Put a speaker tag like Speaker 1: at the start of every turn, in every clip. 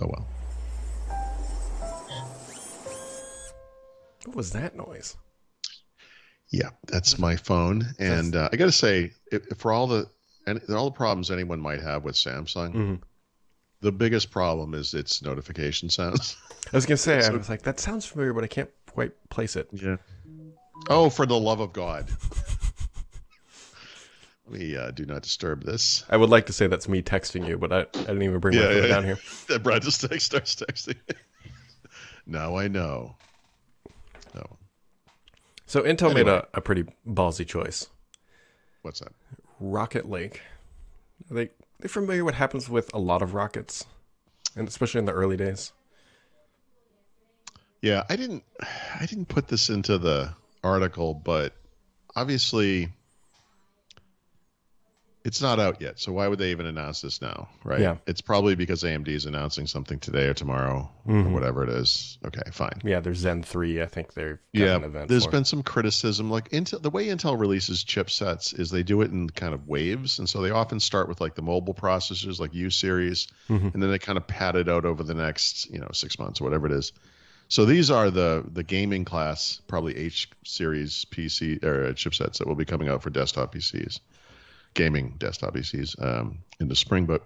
Speaker 1: Oh well.
Speaker 2: What was that noise?
Speaker 1: Yeah, that's my phone, and uh, I got to say, if, for all the and all the problems anyone might have with Samsung,
Speaker 2: Mhm.
Speaker 1: the biggest problem is its notification sounds.
Speaker 2: I was gonna say, I was like, that sounds familiar, but I can't quite place it.
Speaker 1: Yeah. Oh, for the love of God! We uh, do not disturb this.
Speaker 2: I would like to say that's me texting you, but I, I didn't even bring my phone
Speaker 1: yeah,
Speaker 2: down
Speaker 1: yeah.
Speaker 2: here.
Speaker 1: That Brad just text, starts texting. now I know. No,
Speaker 2: So Intel made a, a pretty ballsy choice.
Speaker 1: what's that?
Speaker 2: Rocket Lake. Are they they familiar with what happens with a lot of rockets, and especially in the early days?
Speaker 1: Yeah, I didn't I didn't put this into the article, but obviously it's not out yet. So why would they even announce this now, right?
Speaker 2: Yeah.
Speaker 1: It's probably because AMD is announcing something today or tomorrow or whatever it is. Okay, fine.
Speaker 2: Yeah, there's Zen three. I think they've
Speaker 1: Yeah,
Speaker 2: an event.
Speaker 1: there's
Speaker 2: for.
Speaker 1: been some criticism. Like Intel, the way Intel releases chipsets is they do it in kind of waves, and so they often start with like the mobile processors, like U series,
Speaker 2: Mhm.
Speaker 1: and then they kind of pad it out over the next, you know, six months or whatever it is. So these are the the gaming class, probably H series PC or chipsets that will be coming out for desktop PCs, gaming desktop PCs um, in the spring. But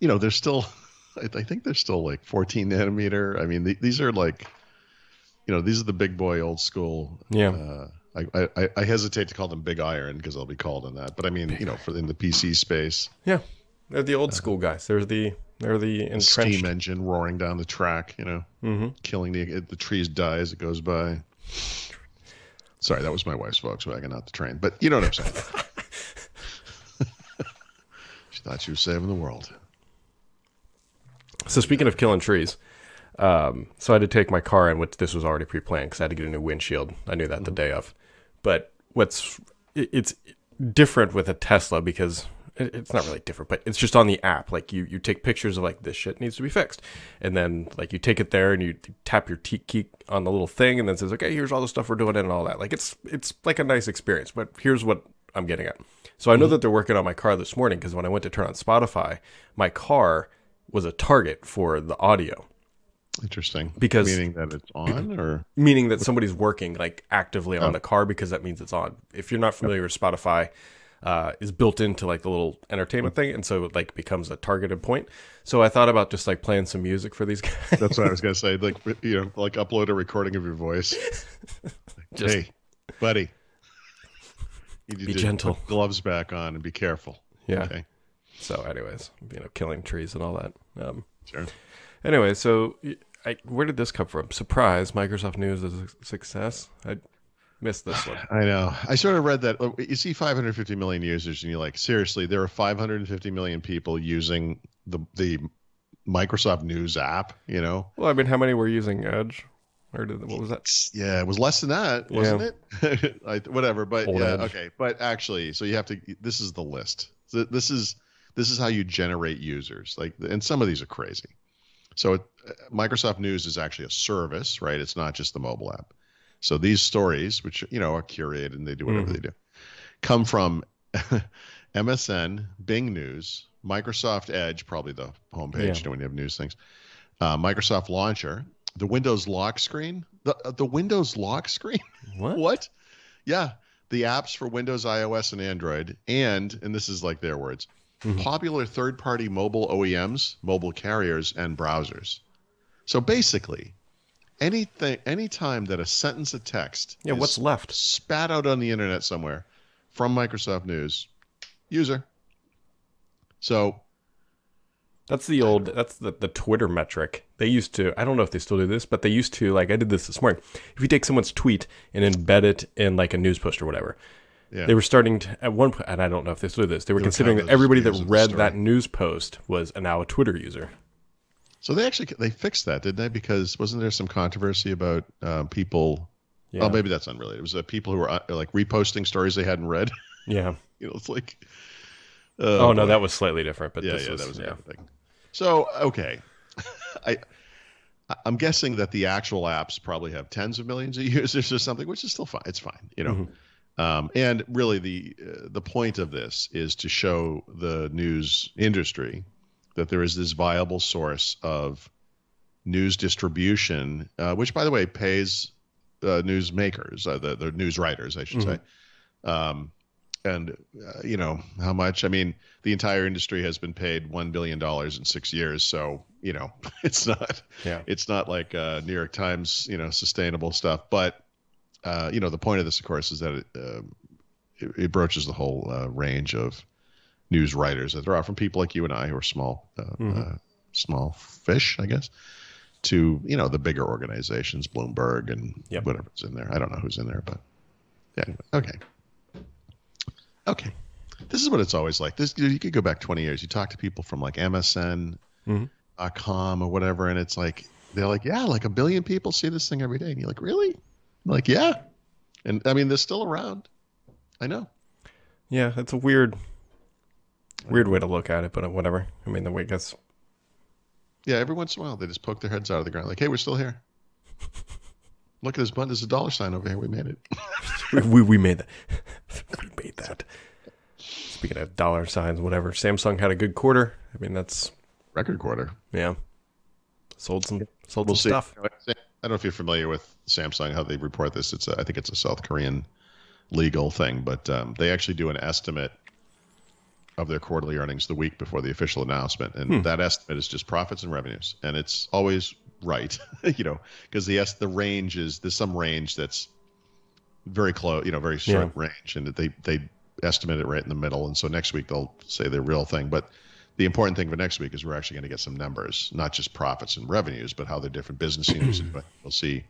Speaker 1: you know, they're still, I, I think they're still like 14 nanometer. I mean, th- these are like, you know, these are the big boy old school.
Speaker 2: Yeah.
Speaker 1: Uh, I, I, I hesitate to call them big iron because they'll be called on that. But I mean, you know, for in the PC space,
Speaker 2: yeah, they're the old school guys. They're the they're the entrenched.
Speaker 1: steam engine roaring down the track, you know,
Speaker 2: hmm
Speaker 1: killing the the trees die as it goes by. Sorry, that was my wife's Volkswagen, not the train. But you know what I'm saying. she thought she was saving the world.
Speaker 2: So speaking of killing trees, um, so I had to take my car in, which this was already pre-planned because I had to get a new windshield. I knew that the day of. But what's it's different with a Tesla because it's not really different, but it's just on the app. Like you, you take pictures of like this shit needs to be fixed, and then like you take it there and you tap your T key on the little thing, and then says, okay, here's all the stuff we're doing and all that. Like it's it's like a nice experience. But here's what I'm getting at. So I know that they're working on my car this morning because when I went to turn on Spotify, my car was a target for the audio,
Speaker 1: Interesting.
Speaker 2: Because-
Speaker 1: meaning that it's on or
Speaker 2: meaning that somebody's working like actively on the car because that means it's on. If you're not familiar with Spotify, uh, is built into like the little entertainment thing, and so it like becomes a targeted point. So I thought about just like playing some music for these guys.
Speaker 1: that's what I was gonna say. Like you know, like upload a recording of your voice.
Speaker 2: Just-
Speaker 1: hey, buddy.
Speaker 2: Be gentle.
Speaker 1: gloves back on and be careful.
Speaker 2: Yeah.
Speaker 1: Okay.
Speaker 2: So, anyways, you know, killing trees and all that. Um,
Speaker 1: Sure.
Speaker 2: anyway, so I, where did this come from? Surprise! Microsoft News is a success. I missed this one.
Speaker 1: I know. I sort of read that. You see 550 million users, and you're like, seriously, there are 550 million people using the the Microsoft News app. You know,
Speaker 2: Well, I mean, how many were using Edge? Or did, what was that?
Speaker 1: yeah, it was less than that, wasn't it? I, whatever, but
Speaker 2: Old
Speaker 1: yeah,
Speaker 2: Edge.
Speaker 1: okay. But actually, so you have to. This is the list. So This is this is how you generate users. Like, and some of these are crazy. So it, Microsoft News is actually a service, right? It's not just the mobile app. So these stories, which you know are curated and they do whatever
Speaker 2: Mhm.
Speaker 1: they do, come from MSN, Bing News, Microsoft Edge, probably the homepage
Speaker 2: Yeah.
Speaker 1: you know, when you have news things, uh, Microsoft Launcher, the Windows lock screen, the uh, the Windows lock screen.
Speaker 2: What?
Speaker 1: what? Yeah, the apps for Windows, iOS, and Android, and and this is like their words,
Speaker 2: Mhm.
Speaker 1: popular third-party mobile OEMs, mobile carriers, and browsers. So basically, anything, anytime that a sentence of text
Speaker 2: Yeah,
Speaker 1: is
Speaker 2: what's left?
Speaker 1: spat out on the internet somewhere from Microsoft News, user. So
Speaker 2: That's the old. That's the, the Twitter metric. They used to. I don't know if they still do this, but they used to. Like I did this this morning. If you take someone's tweet and embed it in like a news post or whatever,
Speaker 1: yeah,
Speaker 2: they were starting to at one point. And I don't know if they still do this. They were
Speaker 1: They would
Speaker 2: considering that everybody that read that news post was now a Twitter user.
Speaker 1: so they actually they fixed that, didn't they? Because wasn't there some controversy about uh, people?
Speaker 2: Yeah.
Speaker 1: Oh, maybe that's unrelated. It was uh, people who were uh, like reposting stories they hadn't read.
Speaker 2: Yeah.
Speaker 1: you know, it's like.
Speaker 2: Oh, no,
Speaker 1: boy.
Speaker 2: that was slightly different. But
Speaker 1: yeah,
Speaker 2: this
Speaker 1: yeah,
Speaker 2: was,
Speaker 1: that was
Speaker 2: yeah.
Speaker 1: thing. So okay, I I'm guessing that the actual apps probably have tens of millions of users or something, which is still fine. It's fine, you know.
Speaker 2: Mm-hmm.
Speaker 1: Um, and really, the uh, the point of this is to show the news industry that there is this viable source of news distribution, uh, which, by the way, pays uh, news makers, uh, the, the news writers, I should
Speaker 2: Mhm.
Speaker 1: say. Um, and uh, you know how much? I mean, the entire industry has been paid one billion dollars in six years, so you know it's not
Speaker 2: Yeah.
Speaker 1: it's not like uh, New York Times, you know, sustainable stuff. But uh, you know, the point of this, of course, is that it, um it, it broaches the whole uh, range of news writers that there are from people like you and I who are small, uh, uh, small fish, I guess, to you know the bigger organizations, Bloomberg and
Speaker 2: Yep.
Speaker 1: whatever's in there. I don't know who's in there, but yeah, anyway, okay, okay. This is what it's always like. This you could go back 20 years. You talk to people from like MSN,
Speaker 2: Mhm.
Speaker 1: dot com or whatever, and it's like they're like, yeah, like a billion people see this thing every day, and you're like, really? I'm like, yeah. And I mean, they're still around. I know.
Speaker 2: Yeah, it's a weird, weird way to look at it, but whatever. I mean, the way guess
Speaker 1: Yeah, every once in a while they just poke their heads out of the ground, like, hey, we're still here. Look at this button. There's a dollar sign over here. We made it.
Speaker 2: we, we, we made that. we made that. Speaking of dollar signs, whatever. Samsung had a good quarter. I mean, that's
Speaker 1: Record quarter.
Speaker 2: yeah. Sold some sold
Speaker 1: We'll
Speaker 2: some
Speaker 1: see.
Speaker 2: stuff.
Speaker 1: I don't know if you're familiar with Samsung, how they report this. It's a, I think it's a South Korean legal thing, but um, they actually do an estimate of their quarterly earnings the week before the official announcement, and
Speaker 2: Hmm.
Speaker 1: that estimate is just profits and revenues, and it's always right, you know, because the es- the range is there's some range that's very close, you know, very short range, and they they estimate it right in the middle, and so next week they'll say the real thing, but the important thing for next week is we're actually going to get some numbers, not just profits and revenues, but how the different business units. but we'll see.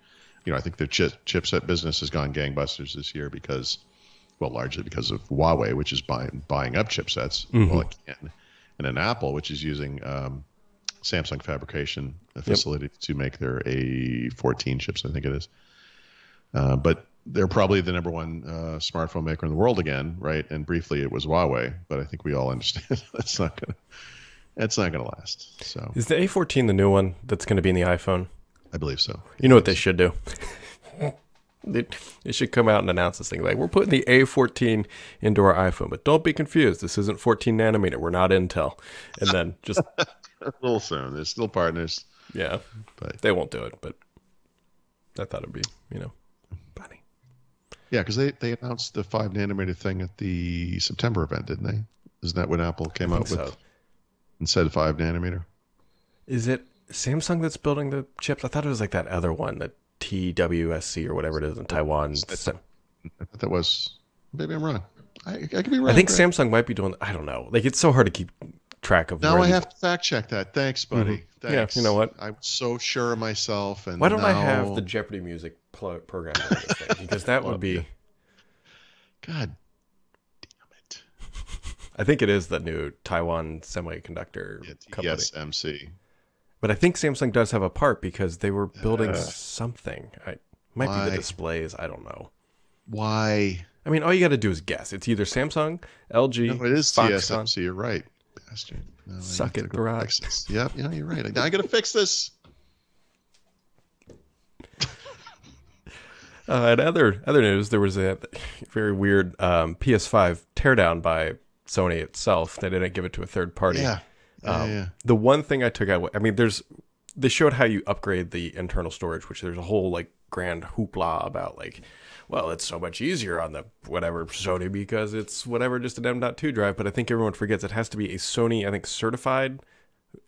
Speaker 1: You know, I think the chip, chipset business has gone gangbusters this year because, well, largely because of Huawei, which is buying buying up chipsets. Well, it can, and then Apple, which is using um, Samsung fabrication facility to make their A14 chips. I think it is. Uh, but they're probably the number one uh, smartphone maker in the world again, right? And briefly, it was Huawei, but I think we all understand that's not gonna that's not gonna last. So
Speaker 2: Is the A14 the new one that's going to be in the iPhone?
Speaker 1: I believe so.
Speaker 2: You know what they should do? they, they should come out and announce this thing like we're putting the A14 into our iPhone, but don't be confused. This isn't 14 nanometer. We're not Intel. And then just
Speaker 1: A little soon. They're still partners,
Speaker 2: yeah,
Speaker 1: but
Speaker 2: they won't do it. But I thought it'd be you know.
Speaker 1: Yeah, because they they announced the five nanometer thing at the September event, didn't they? Isn't that when Apple came out
Speaker 2: think
Speaker 1: with
Speaker 2: so.
Speaker 1: and said five nanometer?
Speaker 2: Is it Samsung that's building the chips? I thought it was like that other one, the TWSC or whatever it is in Taiwan.
Speaker 1: I that was maybe I'm wrong. I, I could be wrong.
Speaker 2: I think
Speaker 1: Greg.
Speaker 2: Samsung might be doing. I don't know. Like it's so hard to keep track of.
Speaker 1: Now I have to fact check that. Thanks, buddy.
Speaker 2: Mhm. Yeah,
Speaker 1: Thanks.
Speaker 2: you know what?
Speaker 1: I'm so sure of myself. And
Speaker 2: Why don't I have the Jeopardy music pl- program on this thing? Because that would be.
Speaker 1: God damn it.
Speaker 2: I think it is the new Taiwan semiconductor company.
Speaker 1: TSMC.
Speaker 2: But I think Samsung does have a part because they were building
Speaker 1: Uh,
Speaker 2: something. I might be the displays. I don't know.
Speaker 1: Why?
Speaker 2: I mean, all you got to do is guess. It's either Samsung, LG,
Speaker 1: No, it is
Speaker 2: Foxconn.
Speaker 1: TSMC. You're right, bastard. No,
Speaker 2: Suck it, Barack.
Speaker 1: Yep, yeah, you're right. I, I gotta fix this.
Speaker 2: Uh, and other other news, there was a very weird um, PS5 teardown by Sony itself. They didn't give it to a third party.
Speaker 1: Yeah. Yeah,
Speaker 2: Um,
Speaker 1: yeah.
Speaker 2: The one thing I took out, I mean, there's they showed how you upgrade the internal storage, which there's a whole like grand hoopla about like, well, it's so much easier on the whatever Sony because it's whatever just an M.2 drive. But I think everyone forgets it has to be a Sony, I think, certified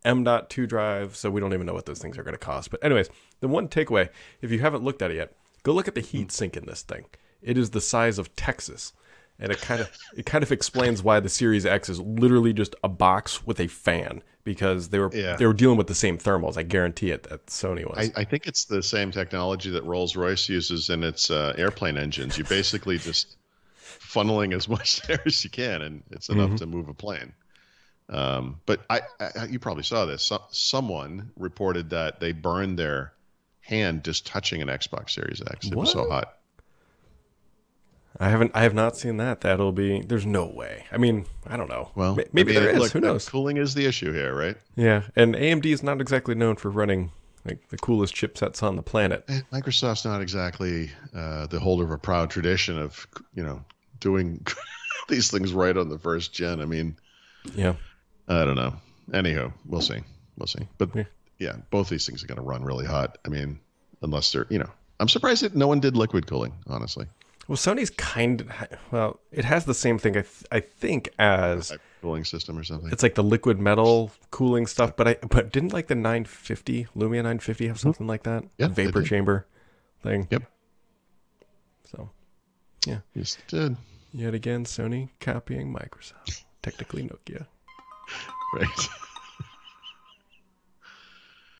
Speaker 2: M.2 drive. So we don't even know what those things are going to cost. But anyways, the one takeaway, if you haven't looked at it yet, go look at the heat sink in this thing. It is the size of Texas. And it kind of it kind of explains why the Series X is literally just a box with a fan because they were
Speaker 1: Yeah.
Speaker 2: they were dealing with the same thermals. I guarantee it that Sony was.
Speaker 1: I, I think it's the same technology that Rolls Royce uses in its uh, airplane engines. You basically just funneling as much air as you can, and it's enough
Speaker 2: Mm-hmm.
Speaker 1: to move a plane. Um, but I, I, you probably saw this. So, someone reported that they burned their hand just touching an Xbox Series X. It was so hot.
Speaker 2: I haven't I have not seen that. That'll be there's no way. I mean, I don't know.
Speaker 1: Well,
Speaker 2: Ma- maybe
Speaker 1: mean,
Speaker 2: there is.
Speaker 1: look,
Speaker 2: Who knows?
Speaker 1: Cooling is the issue here, right?
Speaker 2: Yeah, and AMD is not exactly known for running like the coolest chipsets on the planet.
Speaker 1: And Microsoft's not exactly uh, the holder of a proud tradition of, you know, doing these things right on the first gen. I mean,
Speaker 2: Yeah.
Speaker 1: I don't know. Anywho, we'll see. We'll see. But
Speaker 2: Yeah.
Speaker 1: Yeah, both these things are going to run really hot. I mean, unless they're, you know, I'm surprised that no one did liquid cooling, honestly.
Speaker 2: Well, Sony's kind of well, it has the same thing I, th- I think as
Speaker 1: cooling system or something.
Speaker 2: it's like the liquid metal cooling stuff, but I but didn't like the 950 Lumia 950 have mm-hmm. something like that?
Speaker 1: Yeah,
Speaker 2: vapor chamber thing.
Speaker 1: Yep.
Speaker 2: So yeah,
Speaker 1: Yes, it did.
Speaker 2: yet again, Sony copying Microsoft, technically Nokia.
Speaker 1: Right.